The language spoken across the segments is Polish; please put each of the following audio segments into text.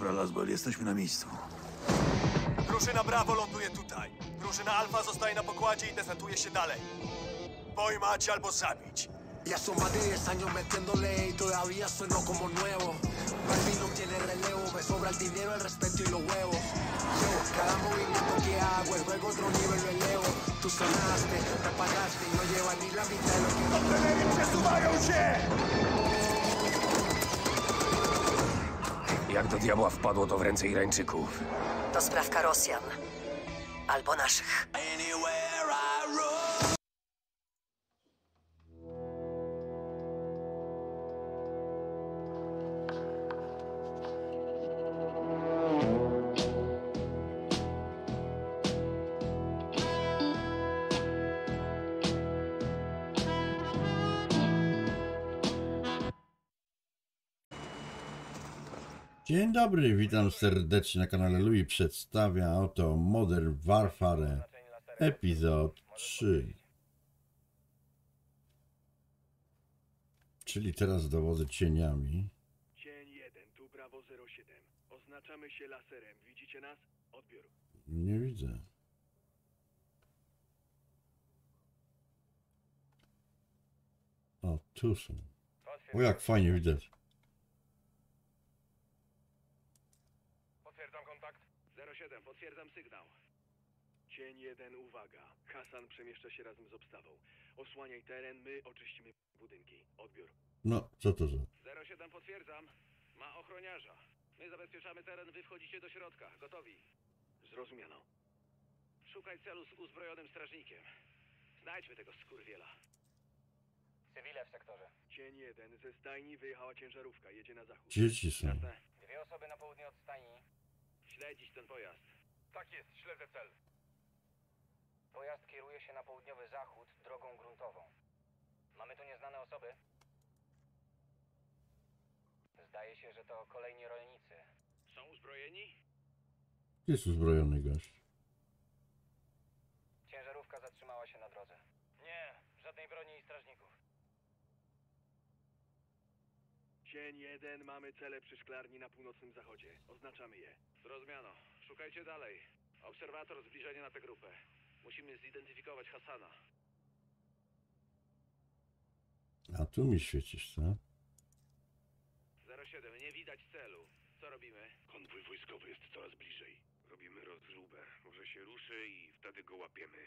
Dobra, Laswell, jesteśmy na miejscu. Drużyna Bravo ląduje tutaj. Drużyna Alfa zostaje na pokładzie i desantuje się dalej. Pojmać albo zabić. Ya son más de 10 años metiéndole y todavía sueno como nuevo. Barbie no tiene relevo, me sobra el dinero, el respeto y los huevos. Yo, cada movimiento que hago, el juego otro nivel lo elevo. Tú sonaste, te pagaste y no lleva ni la mitad de lo que Kontenery przesuwają się! Jak do diabła wpadło to w ręce Irańczyków? To sprawka Rosjan. Albo naszych. Dzień dobry, witam serdecznie na kanale Louis. Przedstawia oto Modern Warfare epizod 3. Czyli teraz dowodzę cieniami. Cień 1, tu Bravo 07. Oznaczamy się laserem. Widzicie nas? Odbiór. Nie widzę. O, tu są. O, jak fajnie widać. Potwierdzam kontakt. 07, potwierdzam sygnał. Cień 1, uwaga. Hasan przemieszcza się razem z obstawą. Osłaniaj teren, my oczyścimy budynki. Odbiór. No, co to za? 07, potwierdzam. Ma ochroniarza. My zabezpieczamy teren, wy wchodzicie do środka. Gotowi. Zrozumiano. Szukaj celu z uzbrojonym strażnikiem. Znajdźmy tego skurwiela. Cywile w sektorze. Cień 1, ze stajni wyjechała ciężarówka. Jedzie na zachód. Dzieci są. Jasne. Dwie osoby na południe od stajni. Śledzić ten pojazd. Tak jest, śledzę cel. Pojazd kieruje się na południowy zachód drogą gruntową. Mamy tu nieznane osoby. Zdaje się, że to kolejni rolnicy. Są uzbrojeni? Jest uzbrojony gość. Ciężarówka zatrzymała się na drodze. Nie, żadnej broni i strażników. Cień 1, mamy cele przy szklarni na północnym zachodzie. Oznaczamy je. Zrozumiano. Szukajcie dalej. Obserwator zbliżenia na tę grupę. Musimy zidentyfikować Hasana. A tu mi świecisz, co? 07, nie widać celu. Co robimy? Konwój wojskowy jest coraz bliżej. Robimy rozróbę. Może się ruszy i wtedy go łapiemy.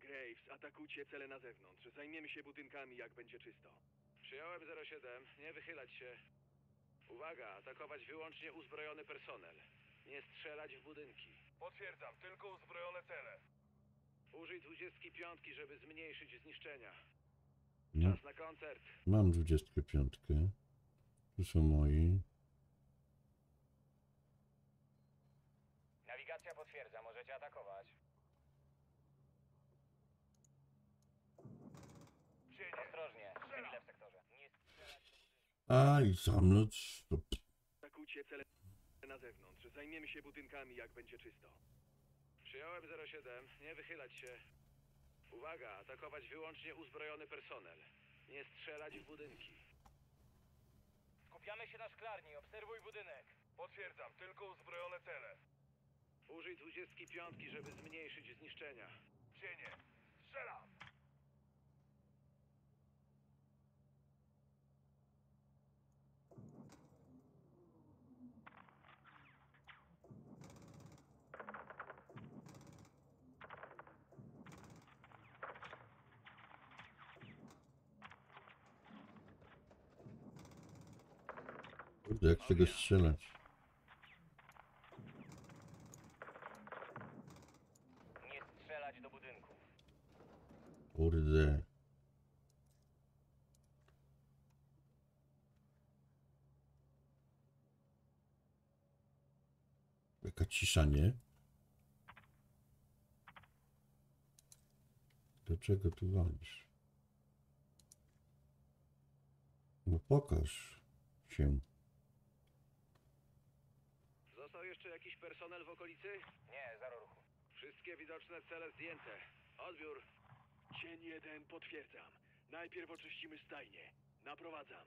Graves, atakujcie cele na zewnątrz. Zajmiemy się budynkami, jak będzie czysto. Przyjąłem 07. Nie wychylać się. Uwaga, atakować wyłącznie uzbrojony personel. Nie strzelać w budynki. Potwierdzam, tylko uzbrojone cele. Użyj 25, żeby zmniejszyć zniszczenia. No, Czas na koncert. mam 25. Tu są moi. Nawigacja potwierdza, możecie atakować. Ostrożnie, cywile w sektorze. Nie A i Atakujcie cele na zewnątrz. Zajmiemy się budynkami, jak będzie czysto. Przyjąłem 07. Nie wychylać się. Uwaga, atakować wyłącznie uzbrojony personel. Nie strzelać w budynki. Skupiamy się na szklarni, obserwuj budynek. Potwierdzam, tylko uzbrojone cele. Użyj 25, żeby zmniejszyć zniszczenia. Cienie, strzelam! Kurde, jak z tego strzelać? Nie strzelać do budynków. Kurde. Jaka cisza, nie? Do czego tu walisz? No pokaż się. Został jeszcze jakiś personel w okolicy? Nie, zero ruchu. Wszystkie widoczne cele zdjęte. Odbiór. Cień jeden, potwierdzam. Najpierw oczyścimy stajnie. Naprowadzam.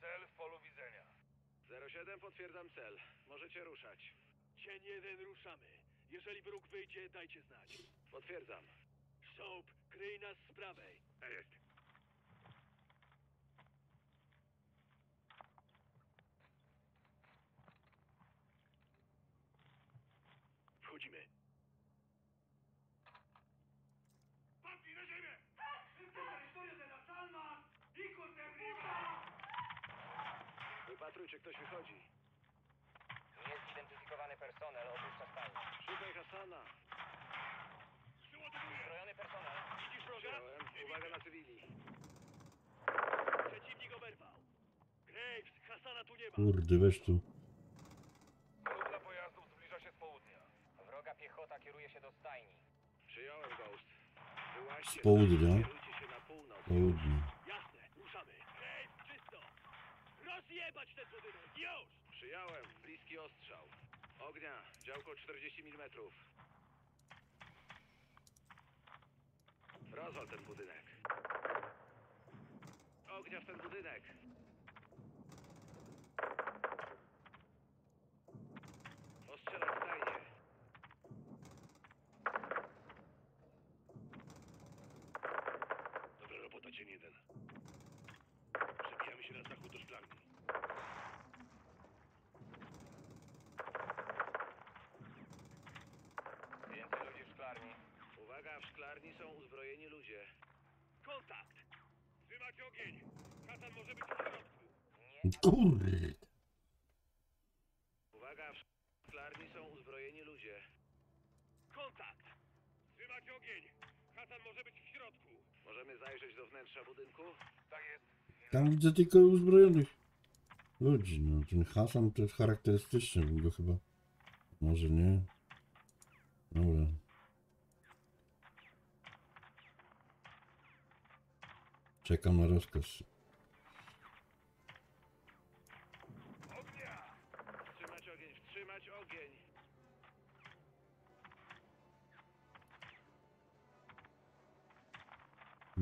Cel w polu widzenia. 07 potwierdzam cel. Możecie ruszać. Cień jeden ruszamy. Jeżeli wróg wyjdzie, dajcie znać. Potwierdzam. Soap, kryj nas z prawej. A jest. Wypatruj, czy ktoś wychodzi. Niezidentyfikowany personel opuszcza stajnię. Szukaj Hasana. Uzbrojony personel. Widzisz wroga? Uwaga na cywili. Przeciwnik oberwał. Graves, Hasana tu nie ma. Kurde, weź tu. Kolumna pojazdów zbliża się z południa. Wroga piechota kieruje się do stajni. Przyjąłem Ghost. Wyłaźcie. Z południa? Kierujcie się na północ. Południe. Jasne, ruszamy. Graves, czysto. Rozjebać ten budynek. Już! Przyjąłem. Bliski ostrzał. Ognia. Działko 40 mm. Rozwal ten budynek. Ognia w ten budynek. Ostrzelać stajnie. Dobra robota, cień jeden. Przebijamy się na zachód do szklarni. Więcej ludzi w szklarni. Uwaga, w szklarni są uzbrojeni ludzie. Kontakt! Trzymać ogień! Hasan może być w środku. Kurde. Uwaga, w szklarni są uzbrojeni ludzie. Kontakt! Trzymać ogień! Hasan może być w środku. Możemy zajrzeć do wnętrza budynku? Tak jest. Tam widzę tylko uzbrojonych ludzi. No, ten Hasan to jest charakterystyczny, go chyba. Może nie. Dobra. Czekam na rozkaz.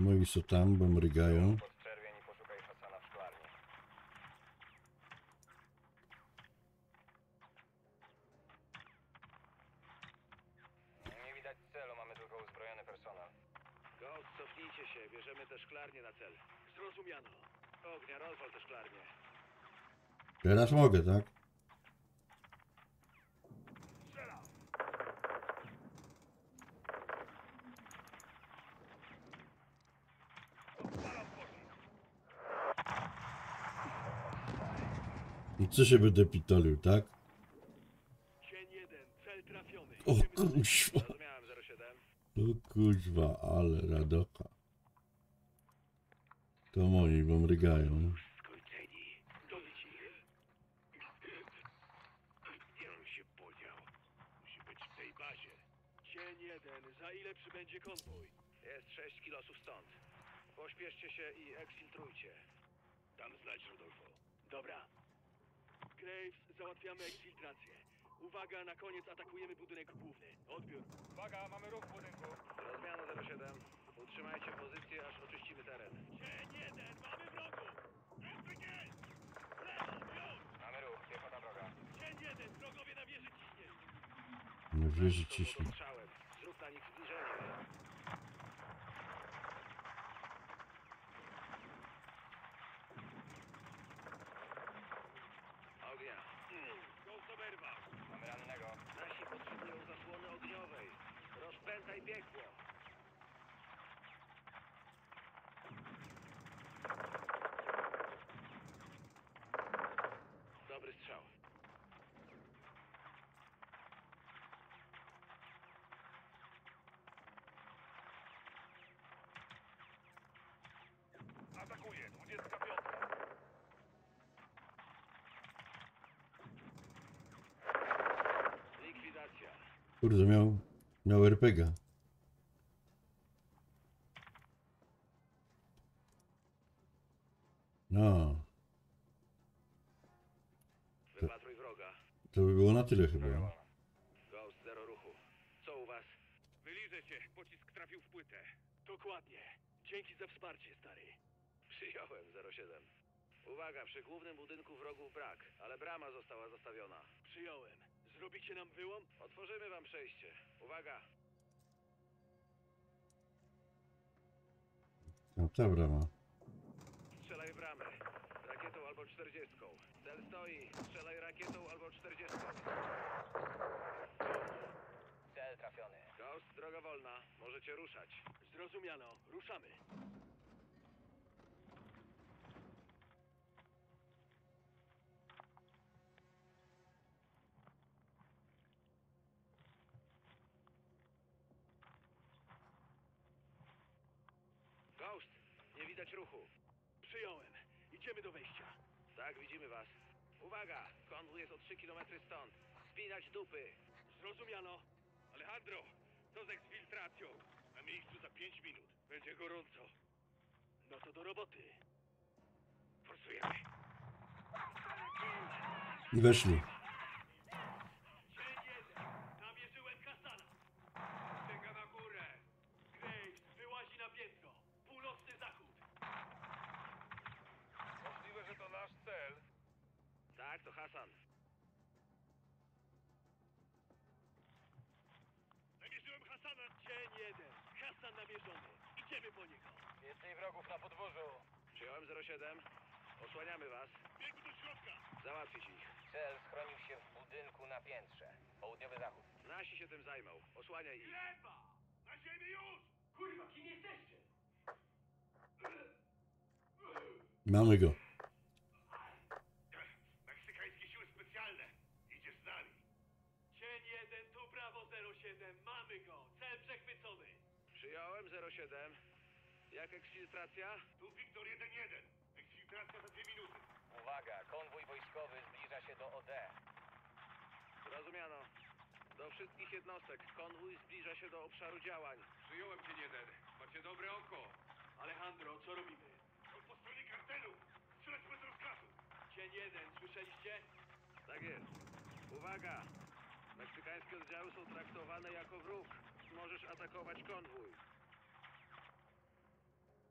Moi są tam, bo mrygają. Podczerwień i poszukaj Hasana w szklarni. Nie widać celu, mamy tylko uzbrojony personel. Ghost, cofnijcie się, bierzemy te szklarnie na cel. Zrozumiano. Ognia, rozwal te szklarnie. Teraz mogę, tak? I co się będę pitolił, tak? O kuźwa, Zrozumiałem 07. o kuźwa, ale radocha. To moi, bo mrygają. Skończeni. Dobić ich. Gdzie on się podział? Musi być w tej bazie. Cień jeden, za ile przybędzie konwój? Jest 6 kilosów stąd. Pośpieszcie się i eksfiltrujcie. Dam znać, Rodolfo. Dobra. Graves, załatwiamy eksfiltrację. Uwaga, na koniec atakujemy budynek główny. Odbiór. Uwaga, mamy ruch w budynku. Zrozumiano 07. Utrzymajcie pozycję, aż oczyścimy teren. Cień jeden, mamy wrogów! SPG! Lewo, już! Mamy ruch, piechota droga. Cień jeden, wrogowie na wieży ciśnie. Ciśnie strzałem. Zrób na nich zbliżenie. Ognia. Ghost oberwał. Mamy rannego. Nasi potrzebują zasłony ogniowej. Piekło. Dobry strzał. Atakuje, 25. Likwidacja. Kurde, miał, miał RPG. No, Wypatruj wroga. to by było na tyle chyba. Ghost, zero ruchu. Co u was? Wyliżę się, pocisk trafił w płytę. Dokładnie. Dzięki za wsparcie, stary. Przyjąłem 07. Uwaga, przy głównym budynku wrogów brak, ale brama została zastawiona. Przyjąłem. Zrobicie nam wyłom? Otworzymy wam przejście. Uwaga! No ta brama. Bramę. Rakietą albo czterdziestką. Cel stoi. Strzelaj rakietą albo czterdziestką. Cel trafiony. Ghost, droga wolna. Możecie ruszać. Zrozumiano. Ruszamy. Ghost, nie widać ruchu. Przyjąłem. Idziemy do wejścia. Tak, widzimy was. Uwaga! Konwój jest o 3 km stąd. Spinać dupy. Zrozumiano. Alejandro, co z eksfiltracją? Na miejscu za 5 minut. Będzie gorąco. No to do roboty. Forsujemy. I weszli. Dzień jeden. Namierzyłem Hasana. Czeka na górę. Graves wyłazi na piętro. Północny zachód. Możliwe, że to nasz cel. Tak, to Hasan. Namierzyłem Hasana. Dzień jeden. Hasan namierzony. Idziemy po niego. Więcej wrogów na podwórzu. Przyjąłem 07. Osłaniamy was. Biegu do środka. Załatwić ich. Cel schronił się w budynku na piętrze. Południowy zachód. Nasi się tym zajmą. Osłaniaj ich. Lewa! Na ziemię już! Kurwa, kim jesteście? Mamy go. 707. Jak eksfiltracja? Tu Wiktor 1-1. Eksfiltracja za dwie minuty. Uwaga, konwój wojskowy zbliża się do OD. Rozumiano. Do wszystkich jednostek. Konwój zbliża się do obszaru działań. Przyjąłem cię jeden. Macie dobre oko. Alejandro, co robimy? Są po stronie kartelu. Strzelać bez rozkazu. Cień jeden, słyszeliście? Tak jest. Uwaga! Meksykańskie oddziały są traktowane jako wróg. Możesz atakować konwój.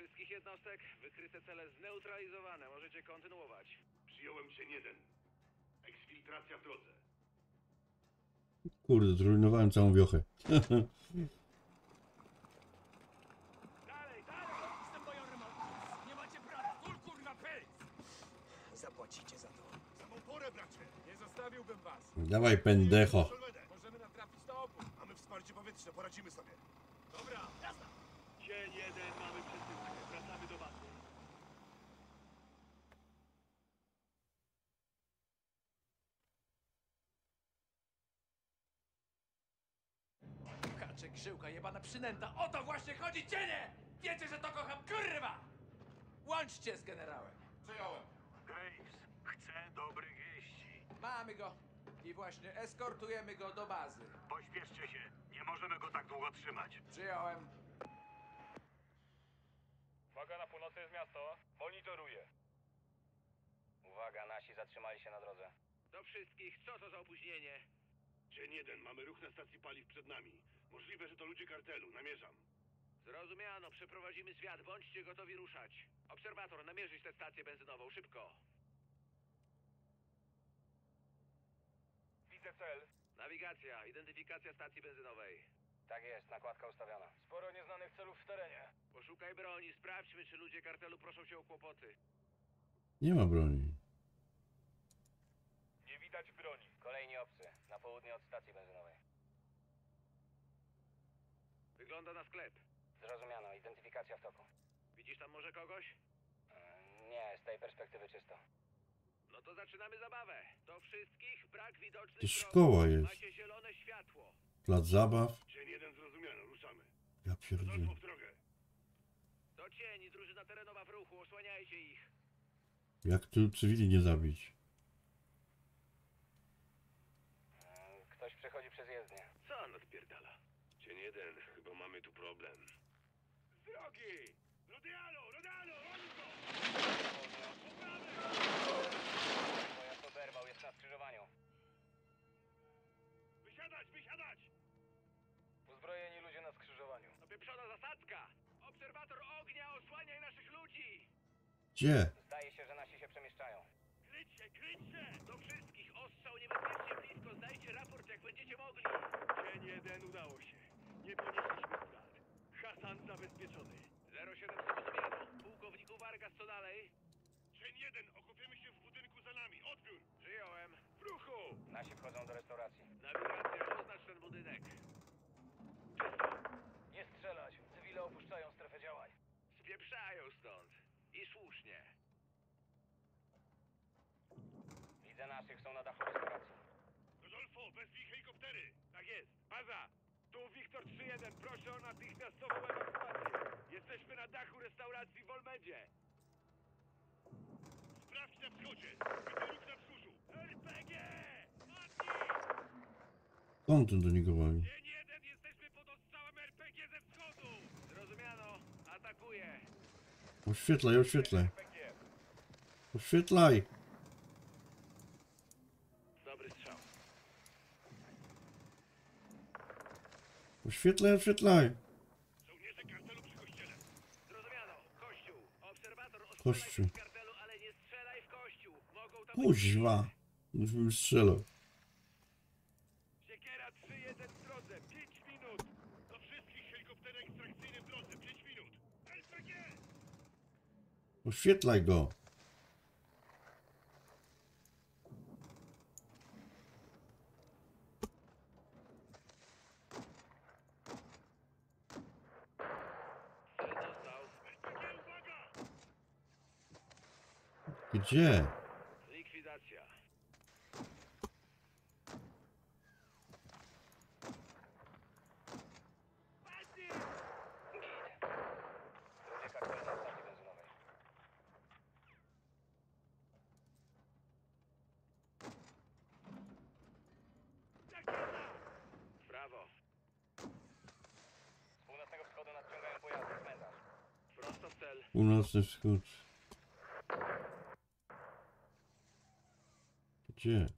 wszystkich jednostek wykryte cele zneutralizowane. Możecie kontynuować. Przyjąłem cię jeden. Eksfiltracja w drodze. Kurde, zrujnowałem całą wiochę. Dalej, dalej! Jestem moją remont. Nie macie prawa. Kul kurwa pyl! Zapłacicie za to. Samą porę, bracie. Nie zostawiłbym was. Dawaj, pendecho. Możemy natrafić na obóz. Mamy wsparcie powietrzne, poradzimy sobie. Dobra, jazda. Dzień jeden, mamy przesyłkę. Wracamy do bazy. Kaczek, żyłka, jebana przynęta. O to właśnie chodzi, cienie! Wiecie, że to kocham, kurwa! Łączcie z generałem. Przyjąłem. Graves, chcę dobrych wieści. Mamy go. I właśnie eskortujemy go do bazy. Pośpieszcie się. Nie możemy go tak długo trzymać. Przyjąłem. Uwaga, na północy jest miasto. Monitoruję. Uwaga, nasi zatrzymali się na drodze. Do wszystkich, co to za opóźnienie? Dzień jeden, mamy ruch na stacji paliw przed nami. Możliwe, że to ludzie kartelu. Namierzam. Zrozumiano, przeprowadzimy zwiat, bądźcie gotowi ruszać. Obserwator, namierzyć tę stację benzynową, szybko. Widzę cel. Nawigacja, identyfikacja stacji benzynowej. Tak jest, nakładka ustawiona. Sporo nieznanych celów w terenie. Poszukaj broni, sprawdźmy, czy ludzie kartelu proszą się o kłopoty. Nie ma broni. Nie widać broni. Kolejni obcy, na południe od stacji benzynowej. Wygląda na sklep. Zrozumiano, identyfikacja w toku. Widzisz tam może kogoś? Yy, Nie, z tej perspektywy czysto. No to zaczynamy zabawę. Do wszystkich brak widocznych To szkoła jest. Macie zielone światło. Plac zabaw. Dzień jeden, zrozumiano. Ruszamy. Ja pierdzielę. Rozmów drogę. Do cieni. terenowa w ruchu, osłaniajcie ich. Jak tu cywili nie zabić? Ktoś przechodzi przez jezdnię. Co on odpierdala? Cień jeden, chyba mamy tu problem. Z drogi! Rodialo, Rodialo, oni go! Osłaniaj naszych ludzi! Gdzie? Zdaje się, że nasi się przemieszczają. Kryć się, kryć się! Do wszystkich, ostrzał niebezpiecznie blisko, zdajcie raport jak będziecie mogli! Dzień jeden udało się. Nie ponieśliśmy strat. Hasan zabezpieczony. 07 zrozumiano. Pułkowniku Vargas, co dalej? Dzień jeden, okupiemy się w budynku za nami. Odbiór! Przyjąłem. W ruchu! Nasi wchodzą do restauracji. Nawigacja, oznacz ten budynek. Czysto. Nie strzelać! Cywile opuszczają strefę działań. Spieprzają stąd. I słusznie. Widzę naszych, są na dachu restauracji. Rodolfo, wezwij helikoptery! Tak jest, baza! Tu Wiktor 3-1, proszę o natychmiastową ewakuację. Jesteśmy na dachu restauracji w Olmedzie. Sprawdź na wschodzie. Ruch na wzgórzu. RPG! Matki! Skąd on do niego wali? Dzień jeden, jesteśmy pod ostrzałem RPG ze wschodu! Zrozumiano, atakuję. Oświetlaj, oświetlaj. Oświetlaj! Dobry strzał. Oświetlaj, oświetlaj! Żołnierze kartelu przy kościele. Zrozumiano, kościół. Obserwator Kościół. z kartelu, ale nie strzelaj w kościół. Mogą być Kuźwa! Już bym strzelał. Siekiera 3-1 w drodze, 5 minut! Do wszystkich helikoptery ekstrakcyjne w drodze, 5 minut! LPG! Oświetlaj go! Gdzie? Likwidacja. Padnie! Ludzie kartelu na stacji benzynowej. Zakiera! Brawo. Z północnego wschodu nadciągają pojazdy, cmentarz. Prosto w Północny wschód. Gdzie?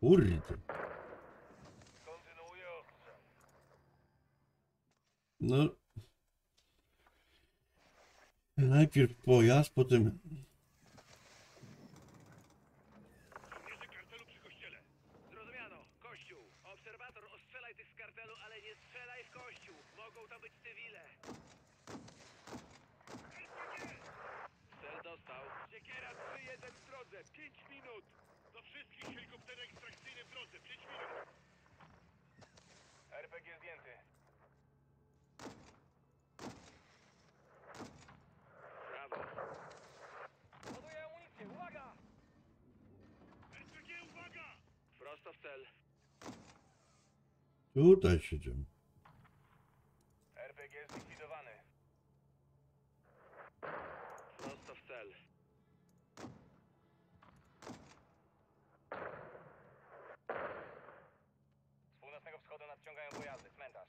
Kurde! No. Najpierw pojazd, potem Żołnierze kartelu przy kościele. Zrozumiano. Kościół. Obserwator, ostrzelaj tych z kartelu, ale nie strzelaj w kościół. Mogą tam być cywile. Cel dostał. Siekiera 3-1 w drodze. 5 minut. Do wszystkich helikoptery ekstrakcyjne w drodze. 5 minut. RPG zdjęty. Brawo. Ładuję amunicję, uwaga! RPG, uwaga! Prosto w cel. Tutaj siedział. RPG zlikwidowany. Prosto w cel. Z północnego wschodu nadciągają pojazdy, cmentarz.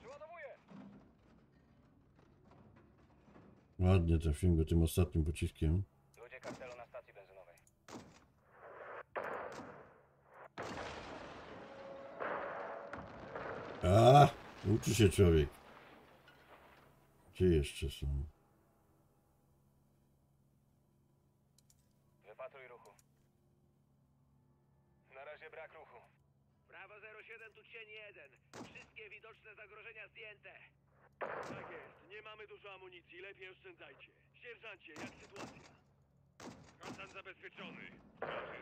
Przeładowuję! Ładnie trafiłem go tym ostatnim pociskiem. Ludzie kartelu na stacji benzynowej. A, uczy się człowiek. Gdzie jeszcze są? Wypatruj ruchu. Na razie brak ruchu. Brawo 07, tu cień 1. Wszystkie widoczne zagrożenia zdjęte. Tak jest, nie mamy dużo amunicji, lepiej oszczędzajcie. Sierżancie, jak sytuacja? Katan zabezpieczony. Straży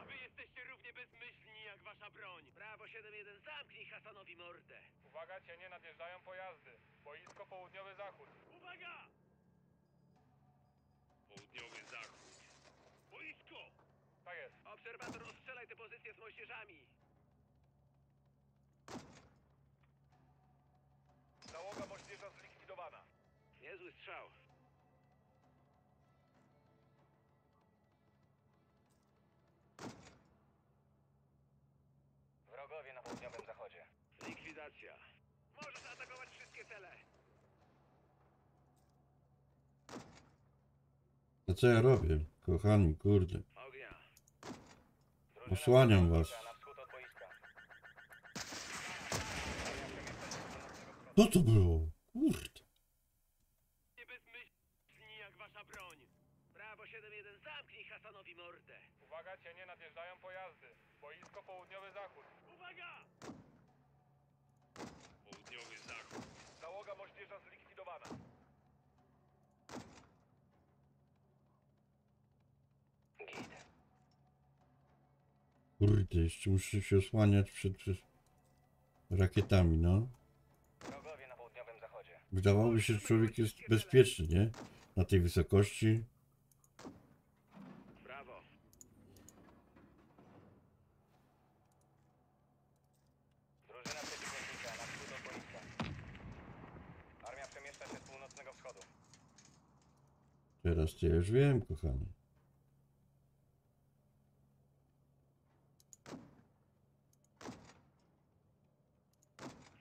A wy jesteście równie bezmyślni jak wasza broń. Brawo 7-1, zamknij Hasanowi mordę. Uwaga, cienie nadjeżdżają pojazdy. Boisko południowy zachód. Uwaga! Południowy zachód. Boisko! Tak jest. Obserwator, ostrzelaj te pozycje z moździerzami. Wrogowie na południowym zachodzie. Likwidacja. Może zaatakować wszystkie cele. A co ja robię? Kochani, kurde. Ognia. Osłaniam was. Co to było? Kurde. terenie nadjeżdżają pojazdy. Boisko południowy zachód. Uwaga! Południowy zachód. Załoga moździerza zlikwidowana. Kurde, jeszcze muszę się osłaniać przed rakietami, no. Wydawałoby się, że człowiek jest bezpieczny, nie? Na tej wysokości. Ja już wiem, kochani.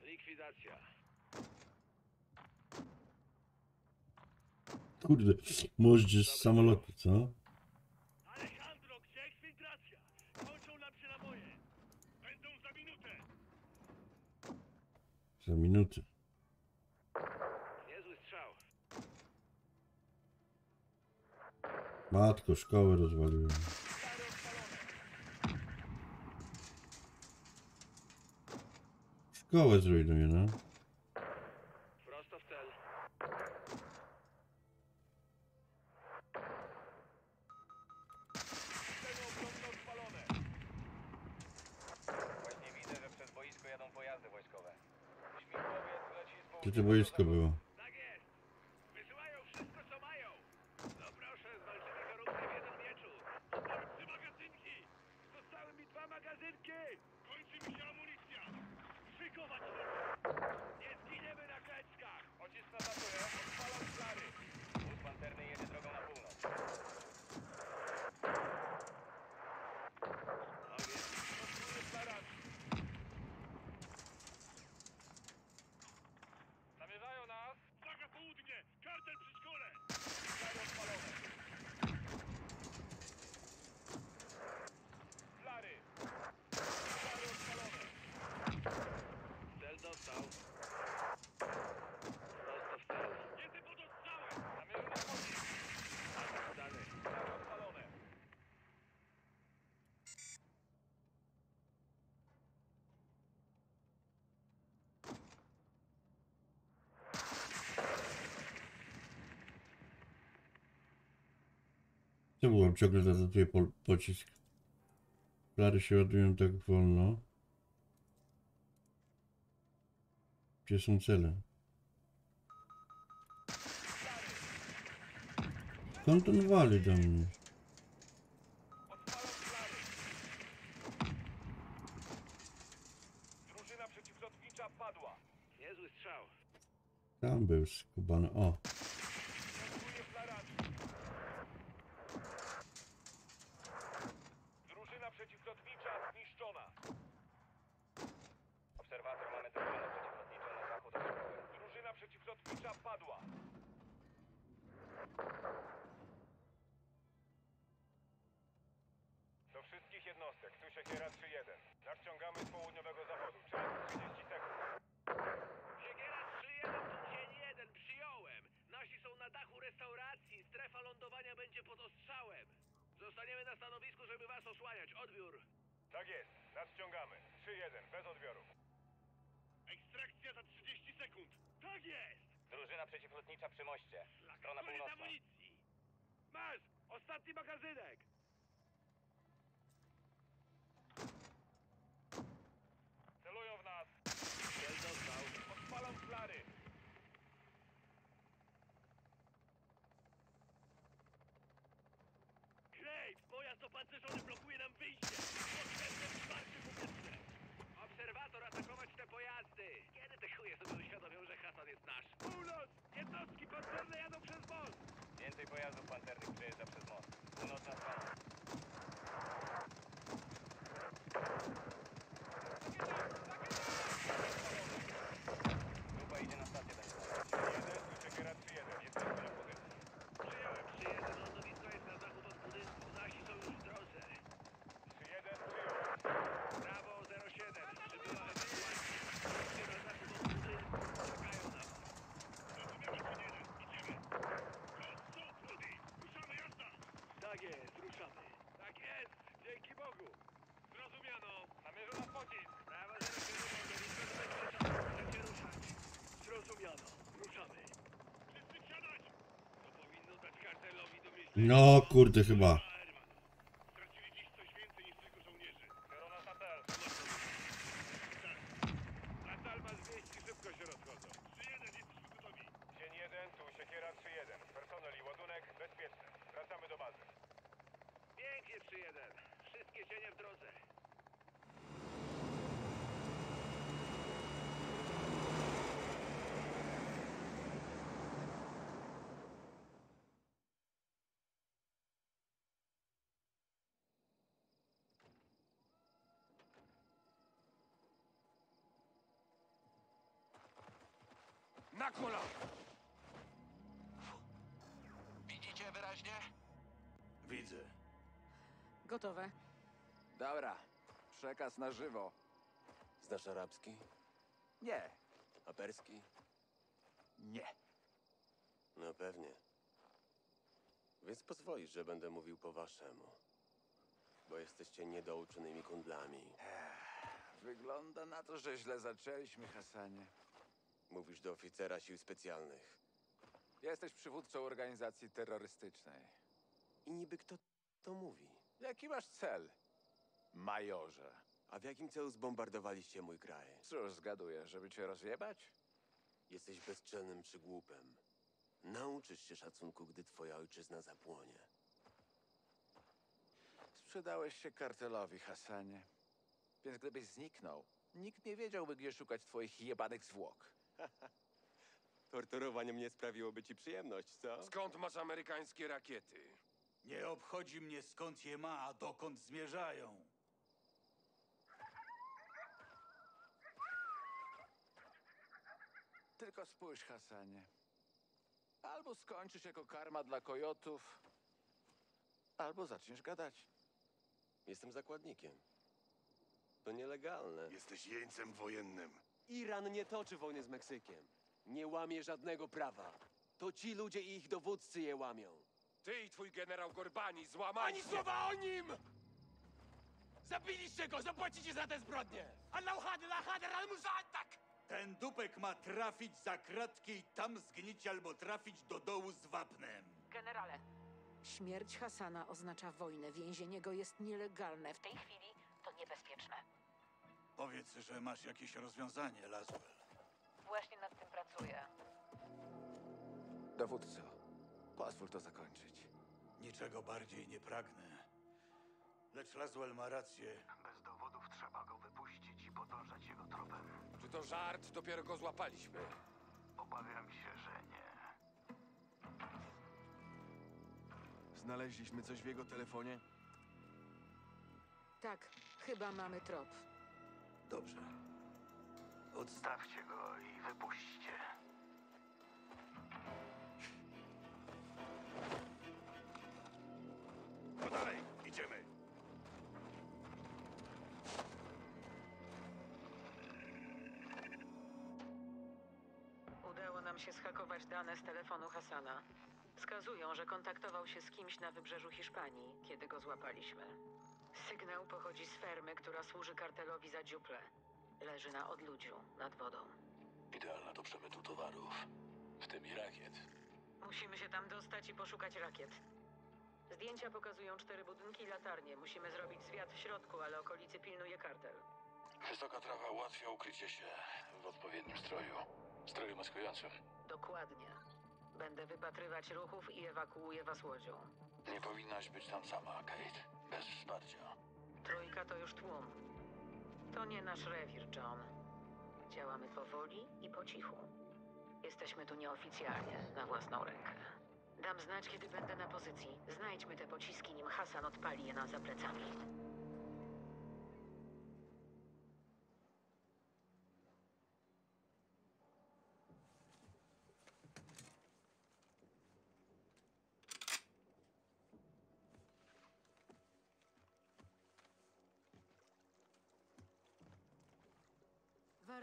Likwidacja. Kurde, możesz z samolotu, co? Matko, szkołę rozwaliłem. Szkołę zrujnuję, no. Prosto w cel. Właśnie widzę, że przez boisko jadą pojazdy wojskowe. Gdzie to boisko było? Czemu on ciągle zadatuje po, pocisk? Flary się ładują tak wolno. Gdzie są cele? Skąd on wali do mnie? Tam był skubany. O! stacji magazynek! Celują w nas! Cel dostał. Odpalam flary! Graves! Pojazd opancerzony blokuje nam wyjście! Potrzebne wsparcie publiczne! Obserwator atakować te pojazdy! Kiedy te chuje sobie uświadomią, że Hasan jest nasz? Północ! Jednostki pancerne jadą przez most! Więcej pojazdów pancerne. No kurde chyba. Herman. Stracili dziś coś więcej niż tylko żołnierzy. Biorą nas na cel. Tak. Na Salma z wieści szybko się rozchodzą. 3-1, jesteśmy gotowi. Dzień 1, tu Siekiera 3-1. Personel i ładunek bezpieczny. Wracamy do bazy. Pięknie 3-1. Wszystkie cienie w drodze. Na kolana! Widzicie wyraźnie? Widzę. Gotowe. Dobra, przekaz na żywo. Znasz arabski? Nie, A perski? nie. No pewnie. Więc pozwolisz, że będę mówił po waszemu. Bo jesteście niedouczonymi kundlami. Wygląda na to, że źle zaczęliśmy, Hasanie. Mówisz do oficera sił specjalnych. Jesteś przywódcą organizacji terrorystycznej. I niby kto to mówi? Jaki masz cel, majorze? A w jakim celu zbombardowaliście mój kraj? Cóż, zgaduję, żeby cię rozjebać? Jesteś bezczelnym przygłupem. Nauczysz się szacunku, gdy twoja ojczyzna zapłonie. Sprzedałeś się kartelowi, Hasanie. Więc gdybyś zniknął, nikt nie wiedziałby, gdzie szukać twoich jebanych zwłok. Torturowanie mnie sprawiłoby ci przyjemność, co? Skąd masz amerykańskie rakiety? Nie obchodzi mnie skąd je ma, a dokąd zmierzają. Tylko spójrz, Hasanie. Albo skończysz jako karma dla kojotów, albo zaczniesz gadać. Jestem zakładnikiem. To nielegalne. Jesteś jeńcem wojennym. Iran nie toczy wojny z Meksykiem. Nie łamie żadnego prawa. To ci ludzie i ich dowódcy je łamią. Ty i twój generał Gorbani złamali Ani słowa o nim! Zabiliście go, zapłacicie za te zbrodnie! Allah hadir, la hadir al musaddak! Ten dupek ma trafić za kratki i tam zgnić albo trafić do dołu z wapnem. Generale. Śmierć Hasana oznacza wojnę. Więzienie go jest nielegalne. W tej chwili to niebezpieczne. Powiedz, że masz jakieś rozwiązanie, Laswell. Właśnie nad tym pracuję. Dowódco, pozwól to zakończyć. Niczego bardziej nie pragnę. Lecz Laswell ma rację. Bez dowodów trzeba go wypuścić i podążać jego tropem. Czy to żart? Dopiero go złapaliśmy. Obawiam się, że nie. Znaleźliśmy coś w jego telefonie? Tak, chyba mamy trop. Dobrze. Odstawcie go i wypuśćcie. Udało się schakować dane z telefonu Hasana. Wskazują, że kontaktował się z kimś na wybrzeżu Hiszpanii, kiedy go złapaliśmy. Sygnał pochodzi z fermy, która służy kartelowi za dziuple. Leży na odludziu, nad wodą. Idealna do przemytu towarów, w tym i rakiet. Musimy się tam dostać i poszukać rakiet. Zdjęcia pokazują cztery budynki i latarnie. Musimy zrobić zwiat w środku, ale okolicy pilnuje kartel. Wysoka trawa ułatwia ukrycie się w odpowiednim stroju. Stroju maskującym. Dokładnie. Będę wypatrywać ruchów i ewakuuję was łodzią. Nie powinnaś być tam sama, Kate. Bez wsparcia. Trójka to już tłum. To nie nasz rewir, John. Działamy powoli i po cichu. Jesteśmy tu nieoficjalnie, na własną rękę. Dam znać, kiedy będę na pozycji. Znajdźmy te pociski, nim Hasan odpali je nam za plecami.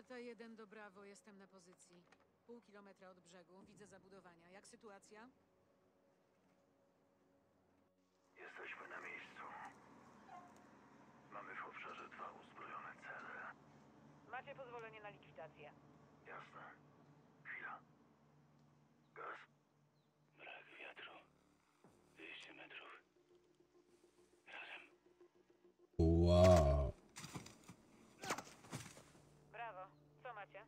Warta 1 do Brawo, jestem na pozycji. Pół kilometra od brzegu, widzę zabudowania. Jak sytuacja? Jesteśmy na miejscu. Mamy w obszarze dwa uzbrojone cele. Macie pozwolenie na likwidację. Jasne. Chwila. Gaz? Brak wiatru. 200 metrów. Razem. Wow. Brawo. Co macie?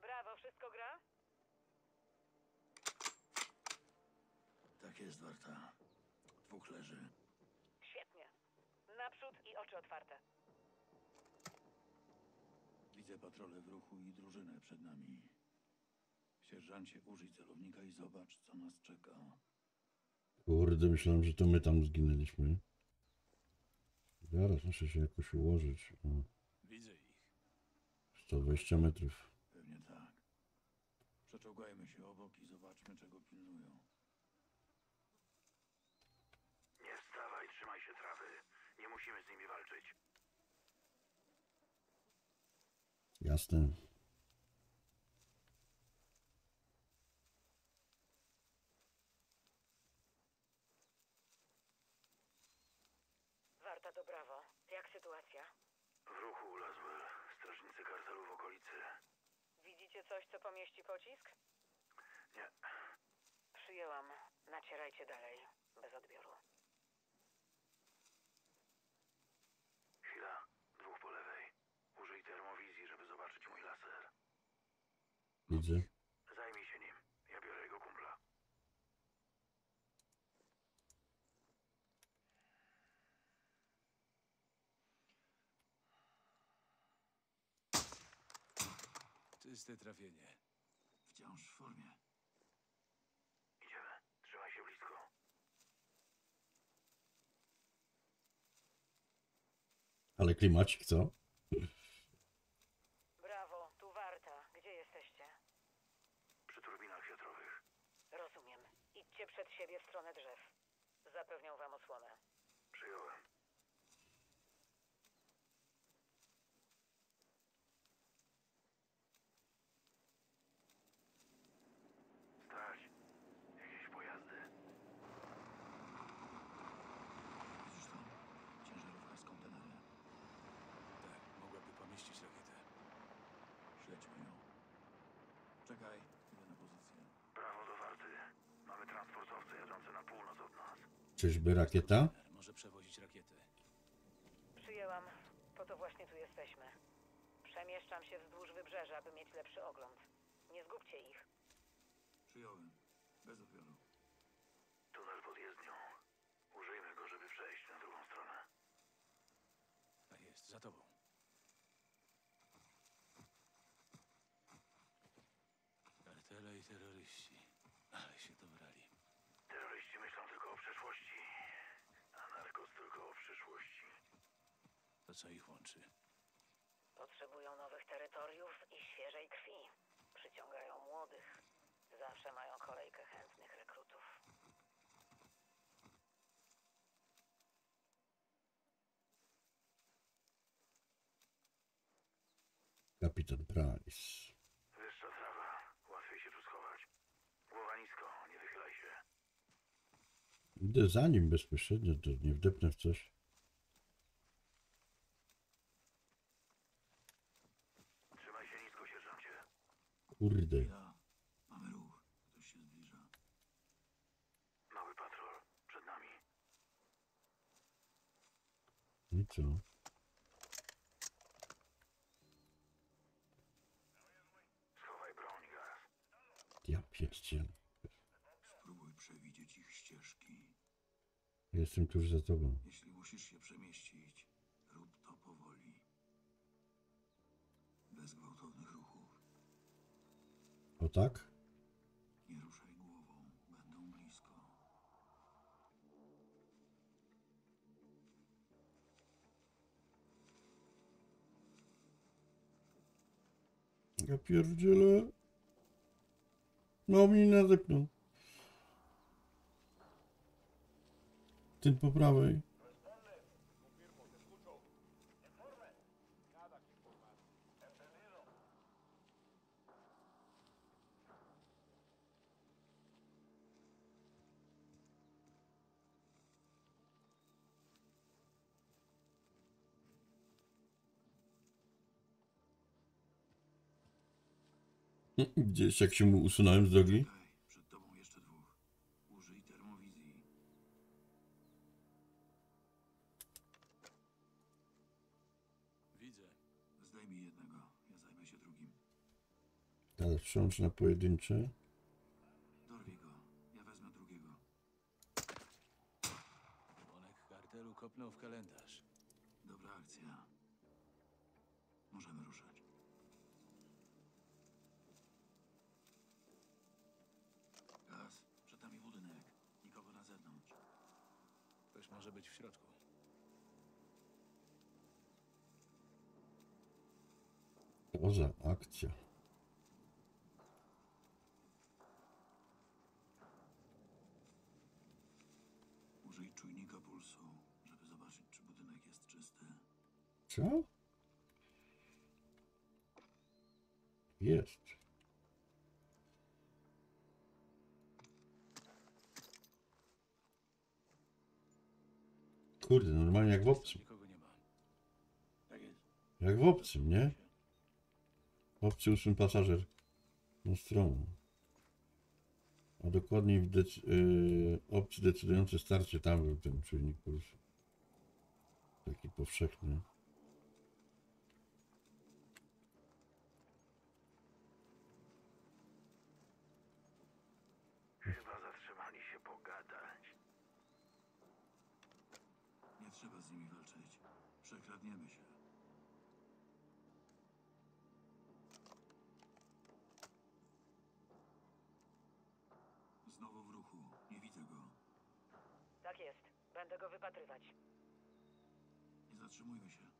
Brawo, wszystko gra? Tak jest, Warta. Dwóch leży. Świetnie. Naprzód i oczy otwarte. Widzę patrole w ruchu i drużynę przed nami. Sierżancie, użyj celownika i zobacz, co nas czeka. Kurde, myślałem, że to my tam zginęliśmy. Zaraz muszę się jakoś ułożyć. O, Widzę ich. 120 metrów. Przeczołgajmy się obok i zobaczmy, czego pilnują. Nie wstawaj, trzymaj się trawy. Nie musimy z nimi walczyć. Jasne. Warta do Brawo. Jak sytuacja? W ruchu, Laswell. Strażnicy kartelu w okolicy. Widzicie coś, co pomieści pocisk? Nie. Przyjęłam. Nacierajcie dalej. Bez odbioru. Chwila. Dwóch po lewej. Użyj termowizji, żeby zobaczyć mój laser. Widzę. Zajmij się nim. Ja biorę jego kumpla. Czyste trafienie. Wciąż w formie. Idziemy. Trzymaj się blisko. Ale klimacik, co? Brawo, tu Warta. Gdzie jesteście? Przy turbinach wiatrowych. Rozumiem. Idźcie przed siebie w stronę drzew. Zapewnią wam osłonę. Przyjąłem. Stać. Jakieś pojazdy. Widzisz to? Ciężarówka z kontenerem. Tak, mogłaby pomieścić rakietę. Śledźmy ją. Czekaj, idę na pozycję. Prawo do warty. Mamy transportowce jadące na północ od nas. Czyżby rakieta? Może przewozić rakietę. Przyjęłam. Po to właśnie tu jesteśmy. Przemieszczam się wzdłuż wybrzeża, by mieć lepszy ogląd. Nie zgubcie ich. Przyjąłem. Bez odbioru. Tunel pod jezdnią. Użyjmy go, żeby przejść na drugą stronę. Tak jest, za tobą. Kartele i terroryści. Ale się dobrali. Terroryści myślą tylko o przeszłości, a narkos tylko o przyszłości. To co ich łączy? Potrzebują nowych terytoriów i świeżej krwi. Przyciągają młodych. Zawsze mają kolejkę chętnych rekrutów. Kapitan Price. Wyższa trawa. Łatwiej się tu schować. Głowa nisko, nie wychylaj się. Idę za nim bezpośrednio, to nie wdepnę w coś. Kurde. Mamy ruch. Ktoś się zbliża. Mały patrol. Przed nami. No I co? Schowaj broń, gaz. Ja pierdzielę. Spróbuj przewidzieć ich ścieżki. Jestem tuż za tobą. O tak? Nie ruszaj głową, będą blisko. Ja pierdzielę. No mnie nadepnął. Ten po prawej. Gdzieś jak się mu usunąłem z drogi. Przed tobą jeszcze dwóch. Użyj termowizji. Widzę. Zdejmij jednego, ja zajmę się drugim. Teraz przełącz na pojedyncze. Dorwij go, ja wezmę drugiego. Członek kartelu kopnął w kalendarz. Dobra akcja. Możemy ruszać. Gaz, przed nami budynek. Nikogo na zewnątrz. Ktoś może być w środku. Za akcja. Użyj czujnika pulsu, żeby zobaczyć, czy budynek jest czysty. Co? Jest. Kurde, normalnie jak w obcym. Jak w obcym, nie? Obcy ósmy pasażer. Na stronę. A dokładniej w dec- yy, obcy decydujący starcie tam był ten czujnik. Taki powszechny. Chyba zatrzymali się pogadać. Nie trzeba z nimi walczyć. Przekradniemy się. Znowu w ruchu. Nie widzę go. Tak jest. Będę go wypatrywać. Nie zatrzymujmy się.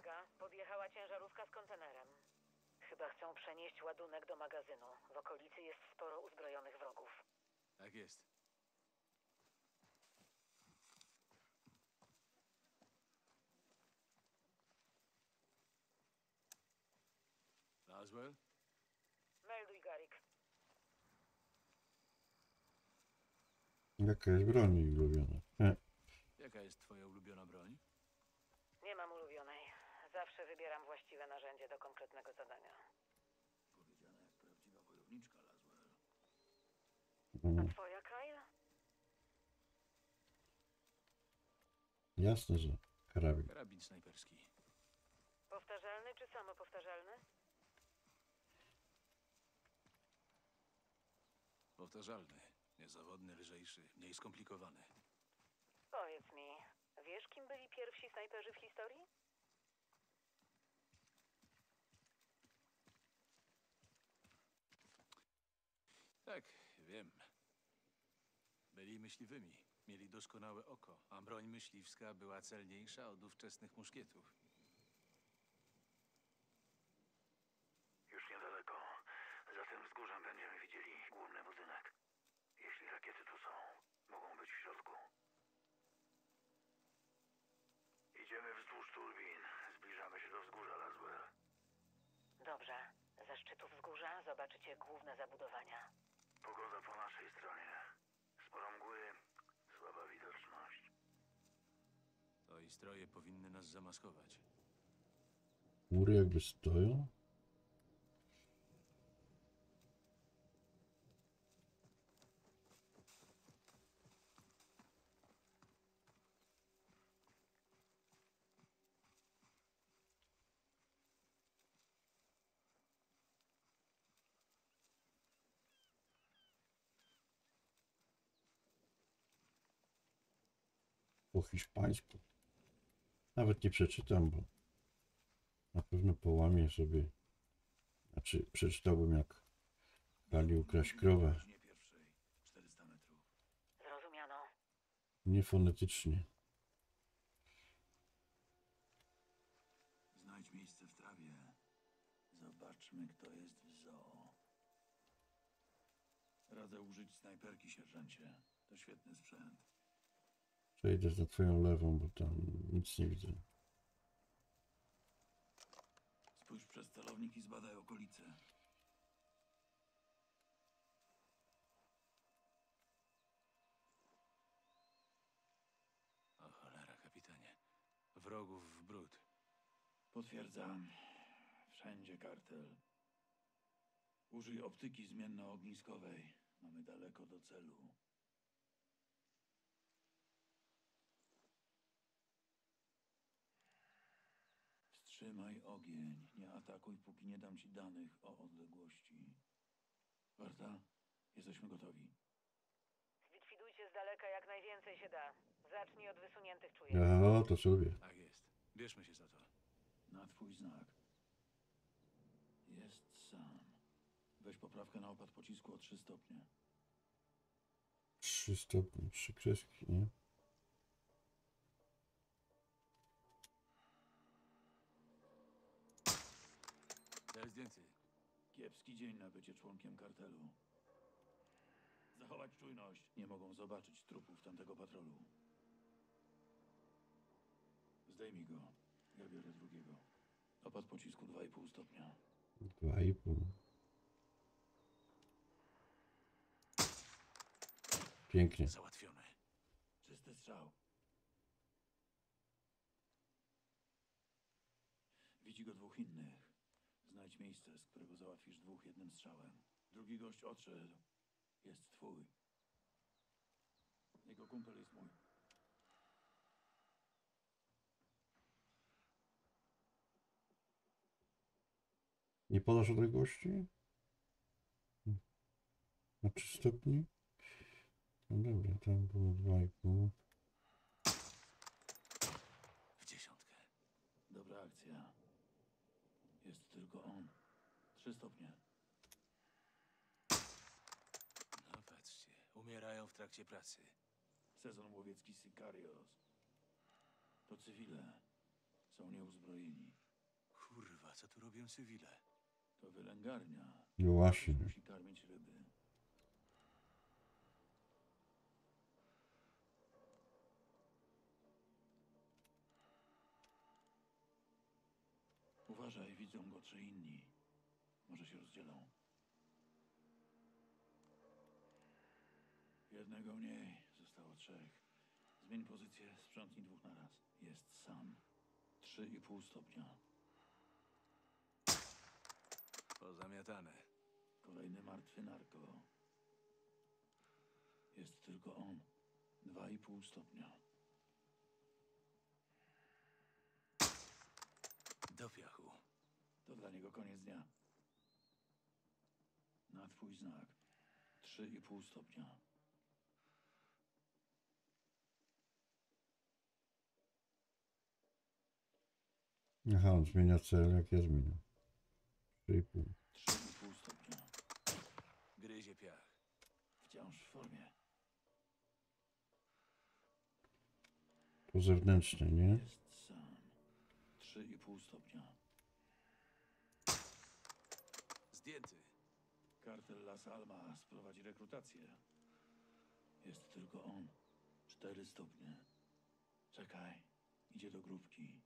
Uwaga, podjechała ciężarówka z kontenerem. Chyba chcą przenieść ładunek do magazynu. W okolicy jest sporo uzbrojonych wrogów. Tak jest. Laswell? Melduj, Garik. Jaka jest broń ulubiona? Jaka jest twoja ulubiona broń? Nie mam ulubionej. Zawsze wybieram właściwe narzędzie do konkretnego zadania. Powiedziane jak prawdziwa wojowniczka, Laswell. A mm, twoja, Kyle? jasne, że karabin. Karabin snajperski. Powtarzalny czy samopowtarzalny? Powtarzalny. Niezawodny, lżejszy, mniej skomplikowany. Powiedz mi, wiesz kim byli pierwsi snajperzy w historii? Tak, wiem. Byli myśliwymi. Mieli doskonałe oko, a broń myśliwska była celniejsza od ówczesnych muszkietów. Już niedaleko. Za tym wzgórzem będziemy widzieli główny budynek. Jeśli rakiety tu są, mogą być w środku. Idziemy wzdłuż turbin. Zbliżamy się do wzgórza Laswell. Dobrze. Ze szczytu wzgórza zobaczycie główne zabudowania. Pogoda po naszej stronie. Sporo mgły, słaba widoczność. To i stroje powinny nas zamaskować. Mury jakby stoją? Po hiszpańsku. Nawet nie przeczytam, bo na pewno połamię sobie. Znaczy, przeczytałbym jak dali ukraść krowę. Nie pierwszej. 400 metrów. Zrozumiano. Nie fonetycznie. Znajdź miejsce w trawie. Zobaczmy, kto jest w zoo. Radzę użyć snajperki, sierżancie. To świetny sprzęt. Przejdę za twoją lewą, bo tam nic nie widzę. Spójrz przez celownik i zbadaj okolice. O cholera, kapitanie. Wrogów w bród. Potwierdzam. Wszędzie kartel. Użyj optyki zmienno-ogniskowej. Mamy daleko do celu. Wstrzymaj ogień. Nie atakuj, póki nie dam ci danych o odległości. Warta, jesteśmy gotowi. Zlikwidujcie z daleka jak najwięcej się da. Zacznij od wysuniętych czujek. O, to sobie. Tak jest. Bierzmy się za to. Na twój znak. Jest sam. Weź poprawkę na opad pocisku o 3 stopnie. Trzy stopnie, trzy kreski, nie? Kiepski dzień na bycie członkiem kartelu. Zachować czujność. Nie mogą zobaczyć trupów tamtego patrolu. Zdejmij go. Ja biorę drugiego. Opad pocisku 2,5 stopnia. Dwa i pół. Pięknie. Załatwione. Czysty strzał. Widzi go dwóch innych. Miejsce, z którego załatwisz dwóch jednym strzałem. Drugi gość odszedł. Jest twój. Jego kumpel jest mój. Nie podasz odległości? Na 3 stopni? No dobra, tam było dwa i pół. W dziesiątkę. Dobra akcja. Jest tylko on. Trzy stopnie. No patrzcie. Umierają w trakcie pracy. Sezon łowiecki Sicarios. To cywile. Są nieuzbrojeni. Kurwa, co tu robią cywile? To wylęgarnia. No właśnie. Musi karmić ryby. Uważaj, widzą go trzy inni. Może się rozdzielą. Jednego mniej, zostało trzech. Zmień pozycję, sprzątnij dwóch naraz. Jest sam. Trzy i pół stopnia. Pozamiatane. Kolejny martwy narko. Jest tylko on. Dwa i pół stopnia. Do piachu. To dla niego koniec dnia. Na twój znak. Trzy i pół stopnia. Aha, on zmienia cel, jak ja zmieniam. 3,5. Trzy i pół stopnia. Gryzie piach. Wciąż w formie. To zewnętrznie, nie? Jest sam. Trzy i pół stopnia. Zdjęty. Kartel Las Almas prowadzi rekrutację. Jest tylko on. Cztery stopnie. Czekaj. Idzie do grupki.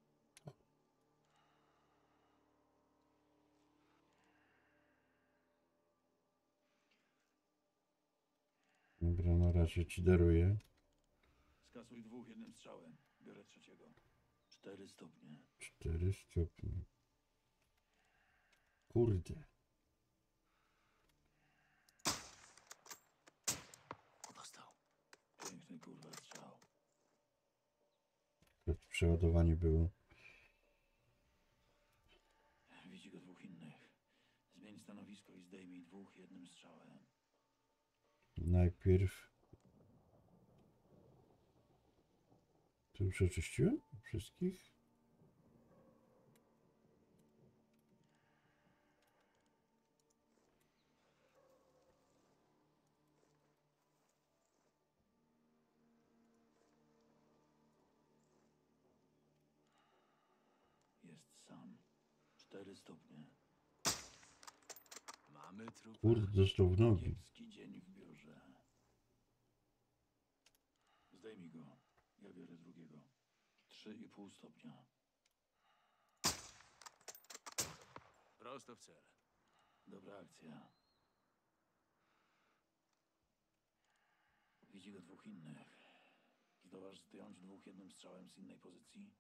Razie ci daruję. Skasuj dwóch jednym strzałem. Biorę trzeciego. 4 stopnie. 4 stopnie. Kurde. Dostał. Piękny kurwa strzał. Przeładowanie było. Widzi go dwóch innych. Zmień stanowisko i zdejmij dwóch jednym strzałem. Najpierw. Tu już oczyściłem wszystkich? Jest sam. 4 stopnie. Mamy trup. Kurde, dostał w nogi. Kiepski dzień w biurze. Zdejmij go. Ja biorę drugiego. 3,5 stopnia. Prosto w cel. Dobra akcja. Widzi go dwóch innych. Zdołasz zdjąć dwóch jednym strzałem z innej pozycji?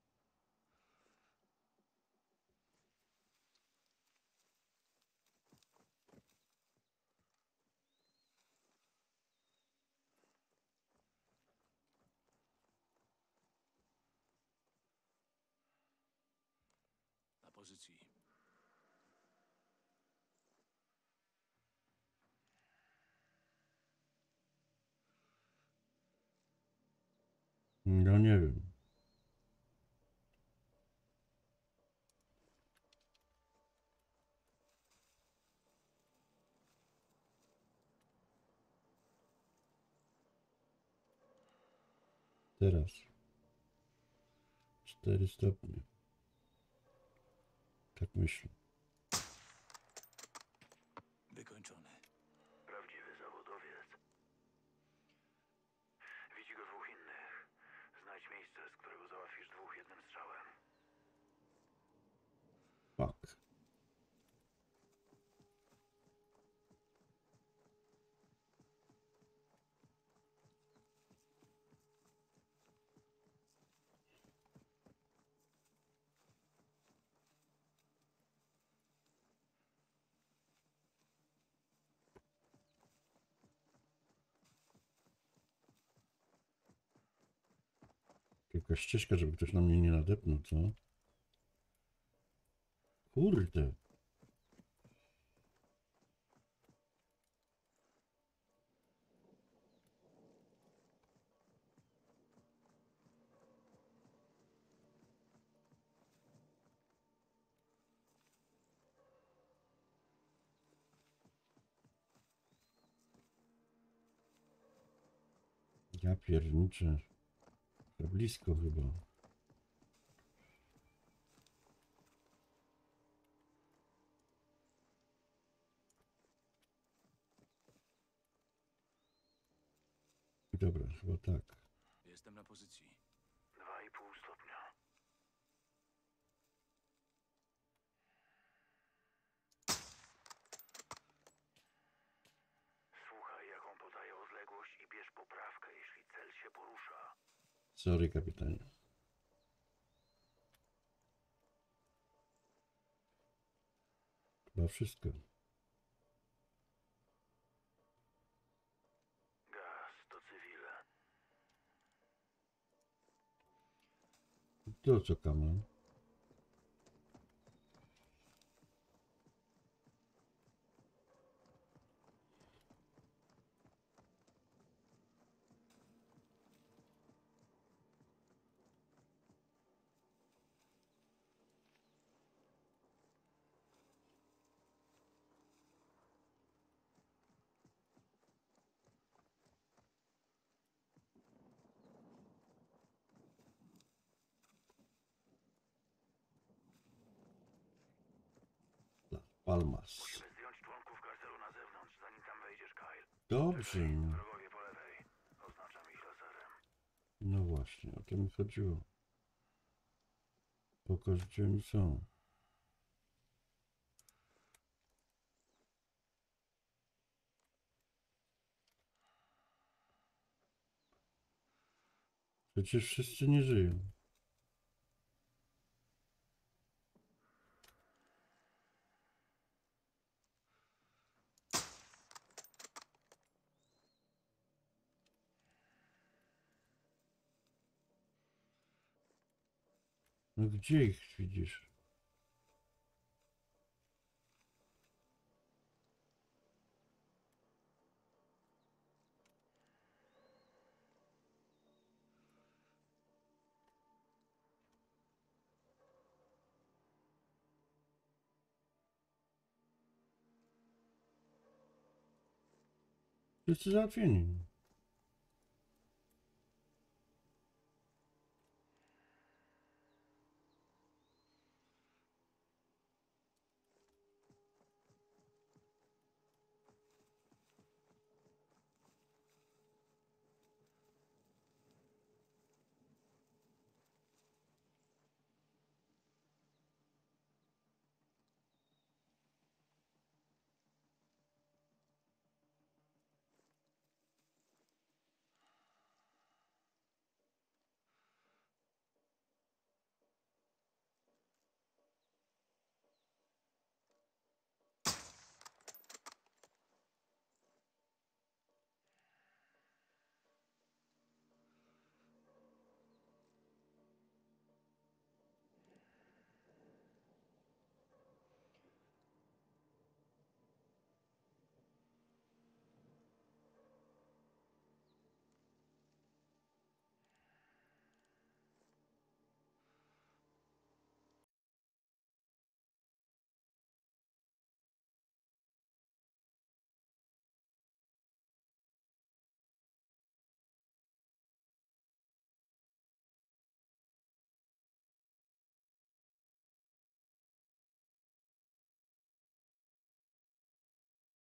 Na pozycji. No nie wiem. Teraz. 4 stopnie. Tak myślę. Wykończony. Prawdziwy zawodowiec. Widzi go dwóch innych. Znajdź miejsce, z którego załatwisz dwóch jednym strzałem. Fuck. Tylko ścieżka, żeby ktoś na mnie nie nadepnął, co? Kurde. Ja pierniczę. Za blisko chyba. Dobra, chyba tak. Jestem na pozycji. 2,5 stopnia. Słuchaj, jaką podaje odległość i bierz poprawkę, jeśli cel się porusza. Sorry, kapitanie. Chyba wszystko. Gaz to cywile. To co kamer? Las Palmas. Musimy zdjąć członków kartelu na zewnątrz, zanim tam wejdziesz, Kyle. Dobrze. No właśnie, o to mi chodziło. Pokaż, gdzie oni są. Przecież wszyscy nie żyją. No gdzie ich widzisz? Wszyscy załatwieni.